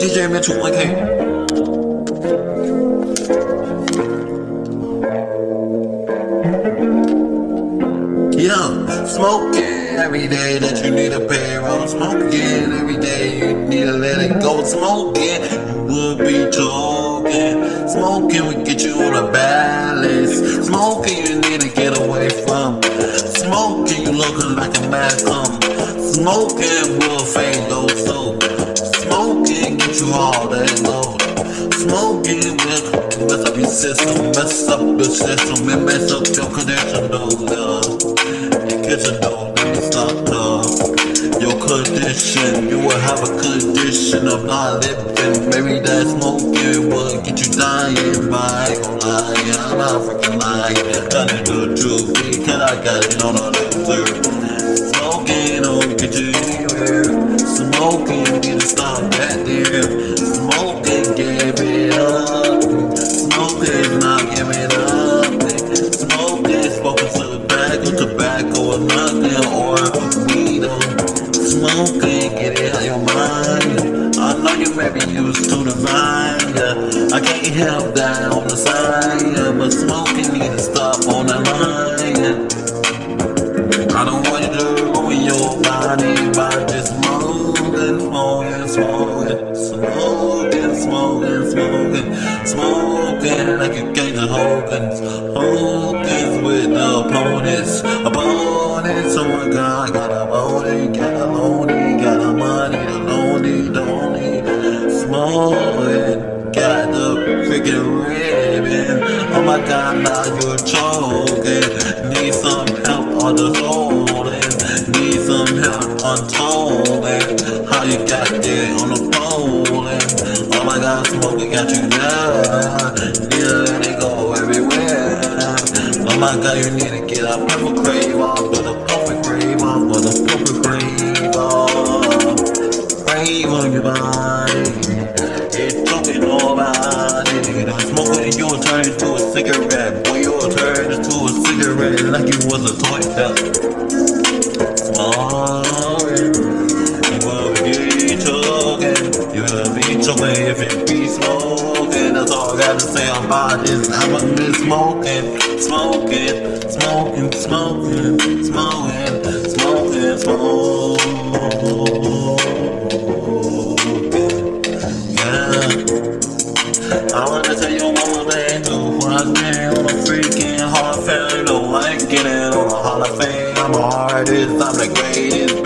DJ Mitchell 1K. Yeah, smoking every day that you need a payroll. Smoking every day you need to let it go. Smoking, you would be talking. Smoking will get you on a balance. Smoking, you need to get away from. Smoking, you looking like a mad Malcolm. Smoking You all that low. Smoking will mess up your system, mess up your system, and mess up your condition, no love. And get you know, let me stop love. Your condition, you will have a condition of not living. Maybe that smoking will get you dying, but I ain't gon' lie, I'm not freaking lying. Telling the truth, because I got it on a loser. Smoking don't get you anywhere. Smoking need to stop that there. Smoking give it up. Smoking not giving up. Smoking smoking tobacco, tobacco or nothing or weed. Smoking get it out your mind. I know you may be used to the vine. I can't help that on the side, but smoking need to stop on the line. Smoking like came to Hogan's, Hogan's with the opponents, opponents. Oh my God, got a money, got a money, got a money, the lonely, lonely, smoking, got the freaking ribbon. Oh my God, now you're choking. Need some help on the holding. Need some help on tolling. How you got there on the polling? Oh my God, smoking got you to let it go everywhere. Oh my God, you need to get up, purple crave off, but a perfect crave off, but a perfect crave off. Oh, crave on your body. It's talking nobody. The smoking, you'll turn into a cigarette. Boy, you'll turn into a cigarette like you was a toy say about this. I'm a miss smoking. Smoking. Smoking. Smoking. Smoking. Smoking. Smoking. Yeah. I wanna tell your mama that do what I on a freaking of Fame. No, I ain't getting on a Hall of Fame. I'm a artist, I'm the greatest,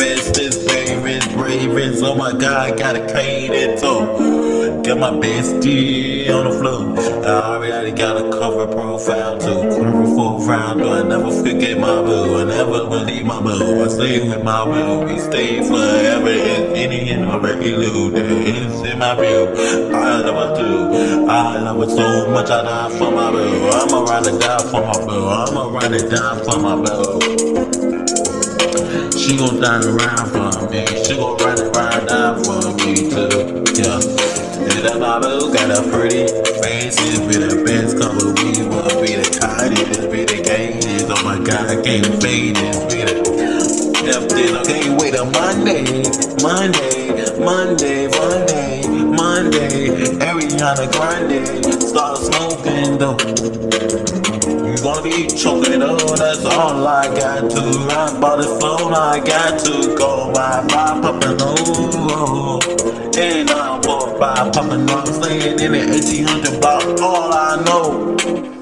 favorite, bravest. Oh my god, gotta crane it too. Got my bestie on the floor. I already got a cover profile too. Cover full round, I never forget my boo. I never leave my boo. I stay with my boo. We stay forever in any and little day. It's in my view. I love her too. I love her so much. I die for my boo. I'ma ride and die for my boo. I'ma ride and die for my boo. She gon' die around for me. She gon' ride and ride die for me too. Yeah. My boo got a pretty face. It be the best cover. We will be the kindest. Be the gayest. Oh my god, I can't fade this. Be the in, I can't wait till Monday, Monday, Monday, Monday, Monday. Ariana Grande, start smoking though. Gonna be choking though, that's all I got to. Rock by the phone, I got to go by by poppin' oh. And I walk by poppin' I'm staying in the 1800 block, all I know.